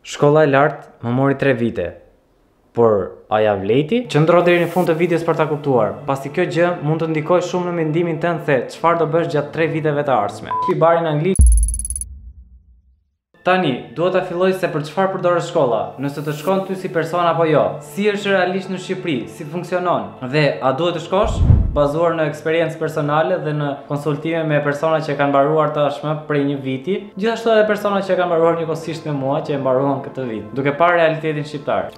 Shkolla e lartë më mori tre vite, por a ia vlejti? Qëndro deri në fund të videos për ta kuptuar, pasi kjo gjë mund të ndikojë shumë në mendimin tënd se çfarë do bësh gjatë tre viteve të ardhshme. Shpif, bari në anglisht. Tani, duhet ta filloj se për çfarë përdoret shkolla, nëse të shkon ty si person apo jo. Si është realisht në Shqipëri, si funksionon dhe a duhet të shkosh? Bazuar në eksperiencë personale dhe në konsultime me persona që e kanë mbaruar tashmë prej një viti, gjithashtu edhe persona që e kanë mbaruar njëkohësisht me mua që e mbaruan këtë vit, duke parë realitetin shqiptar.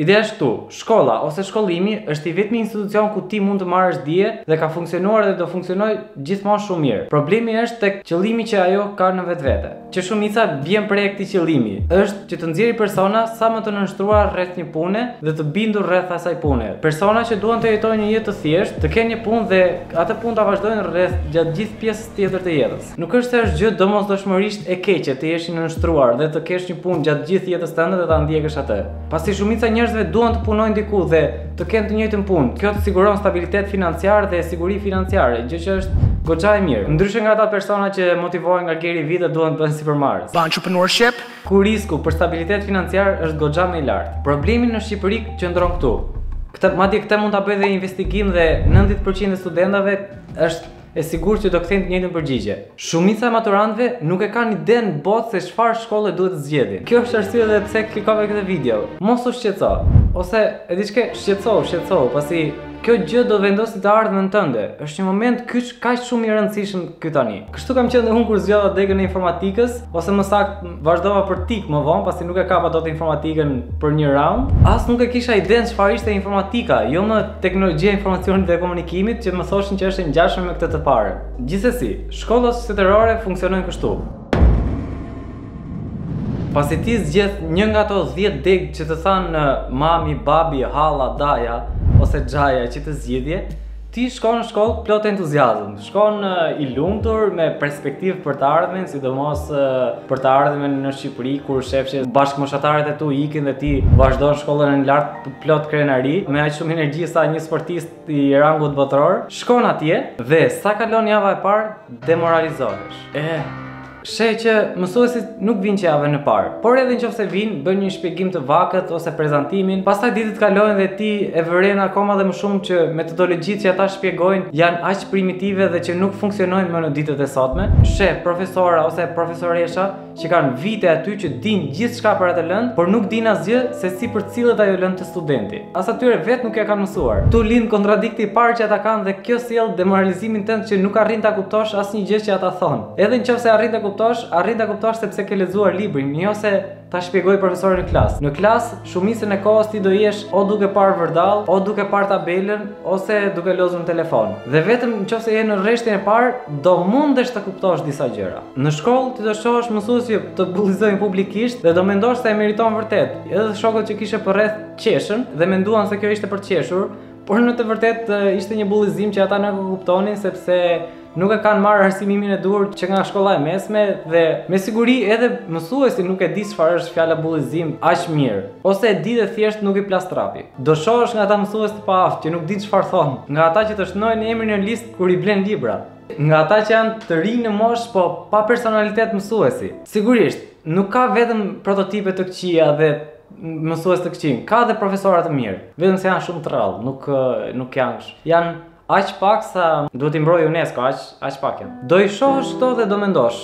Ideja është këtu, shkolla ose shkollimi është i vetmi institucion ku ti mund të marrësh dije dhe ka funksionuar dhe do funksionojë gjithmonë shumë mirë. Problemi është tek qëllimi që ajo ka në vetvete. që shumica bien pre e këtij qëllimi, është që të nxjerrë persona sa më të nënshtruar rreth një pune dhe të bindur rreth asaj pune. Persona që duan të jetojnë një jetë të thjeshtë, të kenë një punë dhe atë punë ta vazhdojnë rreth gjatë gjithë pjesës tjetër të jetës. Nuk është se është gjë domosdoshmërisht e keqe të jesh i nënshtruar dhe të kesh një punë gjatë gjithë jetës tënde dhe ta ndjekësh atë. Pasi shumica e njerëzve duan të punojnë diku dhe të kenë të njëjtën punë, kjo të siguron stabilitet financiar dhe siguri financiare, gjë që është goxha e mirë. Ndryshe nga ata persona që motivohen nga Gary Vee dhe duan të bëhen sipërmarrës. Entrepreneurship. Ku risku për stabilitet financiar është goxha më i lartë. Problemi në Shqipëri qëndron këtu. Këtë, madje këtë mund ta bëj dhe investigim dhe nëntëdhjetë për qind e studentëve është E sigurt që do kthejnë të njëjtën përgjigje. Shumica e maturantëve nuk e kanë një ide në botë se çfarë shkolle duhet të zgjedhin. Kjo është arsyeja dhe pse klikove këtë video. Mos u shqetëso. Ose, e di ç'ke, shqetësohu, shqetësohu, pasi kjo gjë do vendosi të ardhmen tënde. Është një moment kyç kaq shumë i rëndësishëm ky tani. Kështu kam qenë dhe unë kur zgjodha degën e informatikës, ose më saktë, Vazhdova për TIK më vonë, pasi nuk e kapa dot informatikën për një raund. As nuk e kisha idenë çfarë ishte informatika, jo më teknologjia e informacionit dhe komunikimit që më thoshin që është e ngjashme me këtë të parën. Gjithsesi, shkollat shtetërore funksionojnë kështu. Pasi ti zgjedh një nga ato 10 degë që të thanë mami, babi, halla, daja ose xhaja që të zgjidhje, ti shkon në shkollë plot entuziazëm. Shkon i lumtur me perspektivë për të ardhmen, sidomos për të ardhmen në Shqipëri, kur shef se bashkëmoshatarët e tu ikin dhe ti vazhdon shkollën e lartë plot krenari, me aq shumë energji sa një sportist i rangut botëror, shkon atje dhe sa kalon java e parë, demoralizohesh. E, Sheh që mësuesit nuk vijnë që javën e parë, por edhe në qoftë se vijnë, bëjnë një shpjegim të vakët ose prezantimin, pastaj ditët kalojnë dhe ti e vëren akoma dhe më shumë që metodologjitë që ata shpjegojnë janë aq primitive dhe që nuk funksionojnë më në ditët e sotme. Sheh profesora ose profesoresha që kanë vite aty që dinë gjithçka për atë lëndë, por nuk dinë asgjë se si përcillet ajo lëndë te studenti. As atyre vetë nuk ja kanë mësuar. Këtu lind kontradikti i parë që ata kanë dhe kjo sjell demoralizimin tënd që nuk arrin ta kuptosh asnjë gjë që ata thonë. Edhe në qofë se arrin të kuptosh, arrin të kuptosh sepse ke lexuar librin, jo se ta shpjegoi profesori në klasë. Në klasë, shumicën e kohës ti do jesh o duke parë vërdallë, o duke parë tabelën, ose duke lozur në telefon. Dhe vetëm në qoftë se je në rreshtin e parë, do mundesh të kuptosh disa gjëra. Në shkollë, ti do shohësh mësues që të bullizojnë publikisht dhe do mendosh se e meriton vërtet. Edhe shokët që kishe përreth qeshën dhe menduan se kjo ishte për të qeshur, Por në të vërtetë ishte një bullizim që ata nuk e kuptonin sepse nuk e kanë marrë arsimimin e duhur që nga shkolla e mesme dhe me siguri edhe mësuesi nuk e di çfarë është fjala bullizim aq mirë ose e di dhe thjesht nuk i plas trapi. Do shohësh nga ata mësues të paaftë që nuk dinë çfarë thonë, nga ata që të shnojnë emrin në listë kur i blen libra, nga ata që janë të rinj në moshë po pa personalitet mësuesi. Sigurisht, nuk ka vetëm prototipe të këqija dhe Mësues të këqij, ka dhe profesora të mirë, vetëm se janë shumë të rrallë, nuk nuk janë, janë aq pak sa duhet t'i mbrojë UNESCO, aq aq pak janë. Do i shohësh këto dhe do mendosh,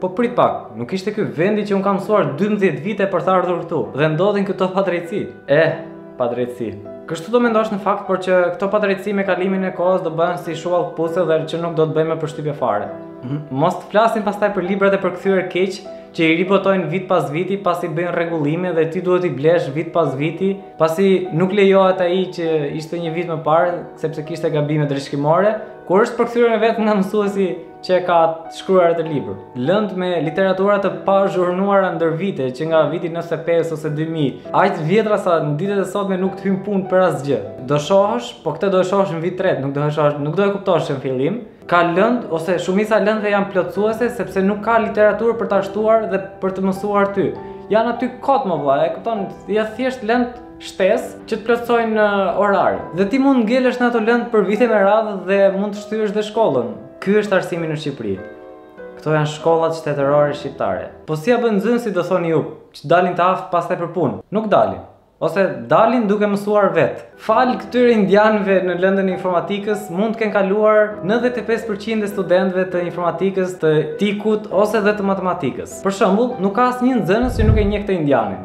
Po prit pak, nuk ishte ky vendi që un kam mësuar 12 vite për të ardhur këtu dhe ndodhin këto padrejtësi. Eh, padrejtësi. Kështu do mendosh në fakt, por që këto padrejtësi me kalimin e kohës do bëhen si shuall këpuce dhe që nuk do të bëjnë më përshtypje fare. Mos të flasim pastaj për librat e përkthyer keq që i ribotojnë vit pas viti pasi bëjnë rregullime dhe ti duhet t'i blesh vit pas viti, pasi nuk lejohet ai që ishte një vit më parë sepse kishte gabime drejtshkrimore, kur është përkthyer vetë nga mësuesi që e ka shkruar atë libër. Lëndë me literatura të paazhurnuara ndër vite, që nga viti 95 ose 2000, aq të vjetra sa në ditët e sotme nuk të hyn në punë për asgjë. Do shohësh, po këtë do e shohësh në vit të tretë, nuk do e shohësh, nuk do e kuptosh në fillim. Ka lëndë ose shumica e lëndëve janë plotësuese sepse nuk ka literaturë për ta shtuar dhe për të mësuar ty. Janë aty kot mo vëlla, e kupton? Ja thjesht lëndë shtesë që të plotësojnë uh, orarin. Dhe ti mund të ngelesh në ato lëndë për vite me radhë dhe mund të shtyesh dhe shkollën. Ky është arsimi në Shqipëri. Këto janë shkollat shtetërore shqiptare. Po si ia bëjnë nxënësit do thoni ju, që dalin të aftë pastaj për punë. Nuk dalin. Ose dalin duke mësuar vetë. Falë këtyre indianëve në lëndën e informatikës, mund të kenë kaluar nëntëdhjetë e pesë për qind e studentëve të informatikës, të TIK-ut ose dhe të matematikës. Për shembull, nuk ka asnjë nxënës që nuk e njeh këtë indianin.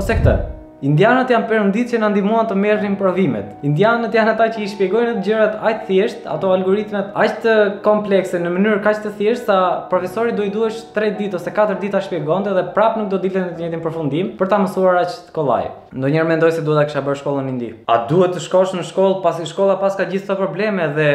Ose këtë, Indianët janë perënditë që na ndihmuan të merrnim provimet. Indianët janë ata që i shpjegojnë ato gjërat aq thjesht, ato algoritmet aq të komplekse në mënyrë kaq të thjeshtë sa profesorit do i duheshin 3 ditë ose 4 ditë ta shpjegonte dhe prapë nuk do dilte në të njëjtin përfundim për ta mësuar aq kollaj. Ndonjëherë mendoj se duhet ta kisha bërë shkollën indi. A duhet të shkosh në shkollë pasi shkolla paska gjithë këto probleme dhe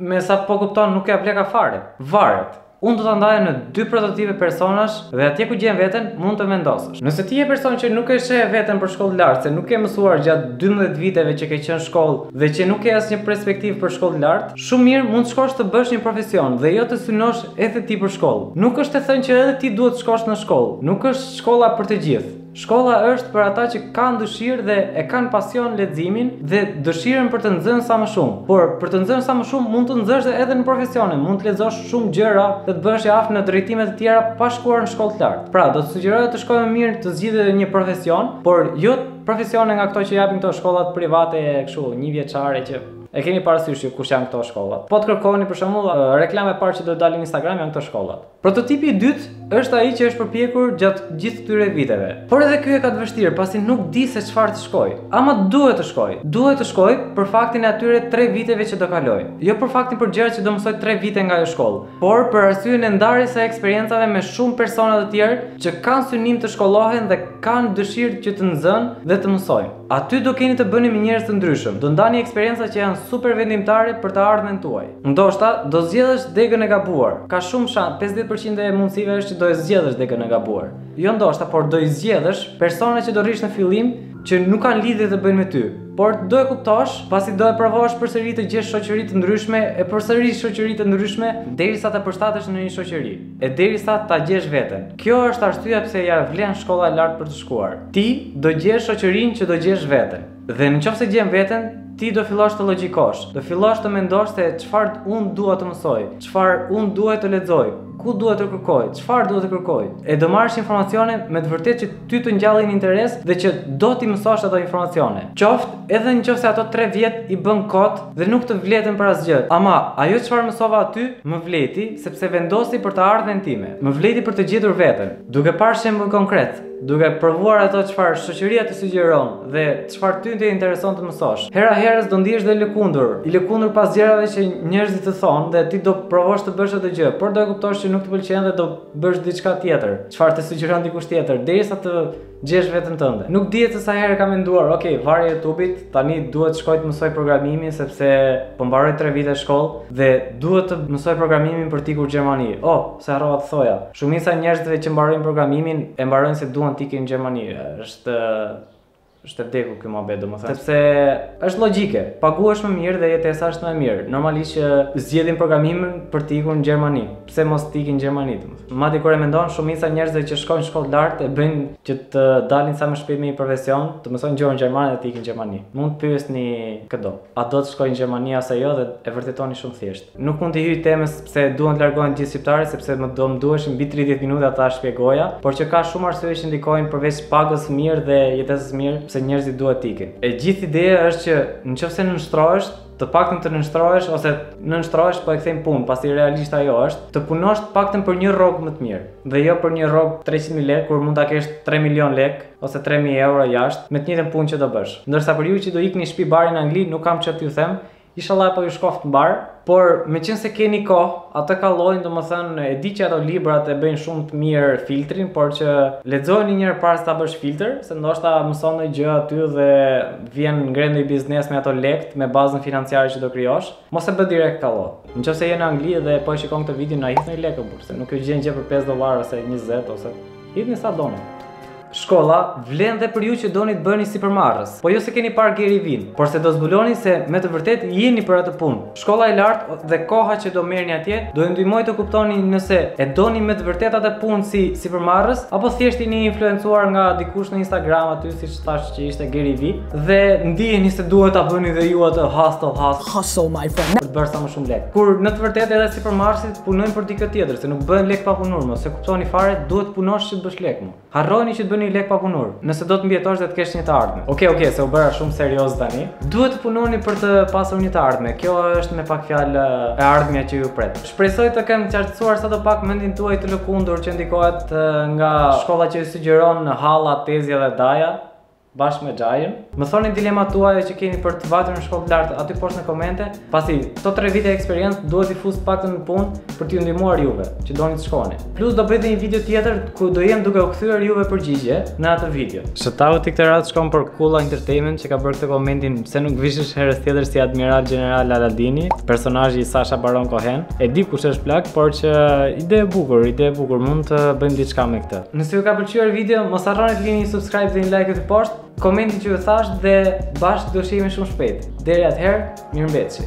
me sa po kupton nuk ja vleka fare? Varet. Unë do ta ndaja në dy prototipe personash dhe atje ku gjen veten mund të vendosësh. Nëse ti je person që nuk e sheh veten për shkollë lart se nuk ke mësuar gjatë dymbëdhjetë viteve që ke qenë shkollë dhe që nuk ke asnjë perspektivë për shkollë lart, shumë mirë mund të shkosh të bësh një profesion dhe jo të synosh edhe ti për shkollë. Nuk është e thënë që edhe ti duhet të shkosh në shkollë. Nuk është shkolla për të gjithë. Shkolla është për ata që kanë dëshirë dhe e kanë pasion leximin dhe dëshirën për të nxënë sa më shumë. Por, për të nxënë sa më shumë mund të nxëshë edhe në profesione, mund të lexosh shumë gjëra dhe të bëhesh i aftë në drejtime të tjera pa shkuar në shkollë të lartë. Pra, do të sugjeroja të shkoje më mirë të zgjidhje një profesion, por jo profesione nga këto që japin këto shkollat private kështu një vjeçare që E keni parasysh ju kush janë këto shkollat. Po të kërkoni për shembull reklama e parë që do të dalë në Instagram janë këto shkollat. Prototipi i dytë është ai që është përpjekur gjatë gjithë këtyre viteve. Por edhe ky e ka të vështirë, pasi nuk di se çfarë të shkojë. Ama duhet të shkojë. Duhet të shkojë për faktin e atyre tre viteve që do kalojë. Jo për faktin për gjërat që do mësojë tre vite nga ajo shkollë, por për arsyen e ndarjes së eksperiencave me shumë persona të tjerë që kanë synim të shkollohen dhe kanë dëshirë që të nxënë dhe të mësojnë. Aty do keni të bëni me njerëz të ndryshëm, do ndani eksperienca që janë super vendimtare për të ardhmen tuaj. Ndoshta do zgjedhësh degën e gabuar. Ka shumë shans, pesëdhjetë për qind e mundësive është që do e zgjedhësh degën e gabuar. Jo ndoshta, por do i zgjedhësh persona që do rrish në fillim që nuk kanë lidhje të bëjnë me ty, por do e kuptosh pasi do e provosh përsëri të gjesh shoqëri të ndryshme e përsëri shoqëri të ndryshme derisa të përshtatesh në një shoqëri e derisa ta gjesh veten. Kjo është arsyeja pse ia vlen shkolla e lartë për të shkuar. Ti do gjesh shoqërinë që do gjesh veten. Dhe në qoftë se gjen veten, ti do fillosh të logjikosh, do fillosh të mendosh se çfarë unë dua të mësoj, çfarë unë duhet të lexoj, ku duhet të kërkoj, çfarë duhet të kërkoj. E do marrësh informacione me të vërtetë që ty të ngjallin interes dhe që do t'i mësosh ato informacione. Qoftë edhe në qoftë se ato tre vjet i bën kot dhe nuk të vlejtën për asgjë, ama ajo çfarë mësova aty më vlejti sepse vendosi për të ardhen time, më vlejti për të gjetur veten. Duke parë shembull konkret, Duke provuar ato çfarë shoqëria të sugjeron dhe çfarë ty të intereson të mësosh. Hera herës do ndihesh dhe i lëkundur, i lëkundur pas gjërave që njerëzit të thonë dhe ti do provosh të bësh atë gjë, por do e kuptosh që nuk të pëlqen dhe do bësh diçka tjetër, çfarë të sugjeron dikush tjetër, derisa të gjesh veten tënde. Nuk dihet se sa herë kam menduar, ok, varja YouTube-it, tani duhet të shkoj të mësoj programimin sepse po mbaroj 3 vite shkollë dhe duhet të mësoj programimin për t'ikur Gjermani. Oh, Se harrova të thoja, shumica e njerëzve që mbarojnë programimin e mbarojnë se duan të ikin në Gjermani. Është e vdekur ky muhabet, domethënë, sepse është logjike, paguhesh më mirë dhe jetesa është më e mirë. Normalisht që zgjedhin programimin për të ikur në Gjermani. Pse mos të ikin në Gjermani, domethënë? Madje kur e mendon, shumica e njerëzve që shkojnë në shkollë lart e bëjnë që të dalin sa më shpejt me një profesion, të mësojnë gjuhën gjermane dhe të ikin në Gjermani. Mund të pyesni këdo, a do të shkojnë në Gjermani ose jo dhe e vërtetoni shumë thjesht. Nuk mund t'i hyj temës pse duan të largohen gjithë shqiptarët, sepse do më duheshin mbi 30 minuta ta shpjegoja, por që ka shumë arsye që ndikojnë përveç pagës së mirë dhe jetesës së mirë, pse njerëzit duhet të ikin. E gjithë ideja është që nëse nënshtrohesh, të paktën të nënshtrohesh ose nënshtrohesh po e kthejmë në punë, pasi realisht ajo është, të punosh të paktën për një rrogë më të mirë, dhe jo për një rrogë 300.000 lekë, kur mund ta kesh 3 milion lekë ose 3000 euro jashtë me të njëjtën punë që do bësh. Ndërsa për ju që do ikni në shtëpi bari në Angli, nuk kam çfarë t'ju them, Ishalla po ju shkoftë mbarë, por meqenëse keni kohë, atë kallon, domethënë e di që ato librat e bëjnë shumë të mirë filtrin, por që lexojeni një herë para se ta bësh filtër, se ndoshta mëson ndonjë gjë aty dhe vjen ngre ndonjë biznes me ato lekët, me bazën financiare që do krijosh. Mos e bë direkt kallo. Nëse je në Angli dhe po e shikon këtë video, na hidh ndonjë lek burrë, se nuk ju gjen gjë për 5 dollarë ose 10 ose Hidhni sa doni. Shkolla vlen dhe për ju që doni të bëheni sipërmarrës. Po jo se keni parë Gary V-në, por se do zbuloni se me të vërtetë jeni për atë punë. Shkolla e lartë dhe koha që do merrni atje do ju ndihmojë të kuptoni nëse e doni me të vërtetë atë punë si sipërmarrës apo thjesht jeni influencuar nga dikush në Instagram aty siç Thashë që ishte Gary V Dhe ndiheni se duhet ta bëni dhe ju atë hustle hustle Hustle my friend Për të bërë sa më shumë lek Kur në të vërtetë edhe sipërmarrësit punojnë për dikë tjetër Se nuk bëhen lek pa punuar mo S'e kuptoni fare duhet të punosh që të bësh lek mo Harrojeni që të bëni lek pa punuar Nëse do të mbijetosh dhe të kesh një të ardhme Okej, okej, se u bëra shumë serioz tani Duhet të punoni për të pasur një të ardhme Kjo është me pak fjalë e ardhmja që ju pret Shpresoj të kem qartësuar sadopak mendin tuaj të lëkundur që ndikohet nga shkolla që ju sugjeron halla, tezja dhe daja, bashkë me xhajën. Më thoni dilemat tuaja që keni për të vajtur në shkollë të lartë aty poshtë në komente, pasi këto tre vite eksperiencë duhet t'i fus paktën në punë për t'ju ndihmuar juve, që doni të shkoni. Plus do bëj dhe një video tjetër ku do jem duke u kthyer juve përgjigje në atë video. Shout-out-i këtë radhë shkon për Kulla Entertainment që ka bërë këtë komentin pse nuk vishesh herës tjetër si Admiral General Aladini, personazhi i Sasha Baron Cohen. E di kush është plak, por që ide e bukur, ide e bukur, mund të bëjmë diçka me këtë. Nëse ju ka pëlqyer video, mos harroni të lini subscribe dhe një like aty poshtë, komentin që ju thashë dhe bashkë do shihemi shumë shpejt. Deri atëherë, mirëmbetshi.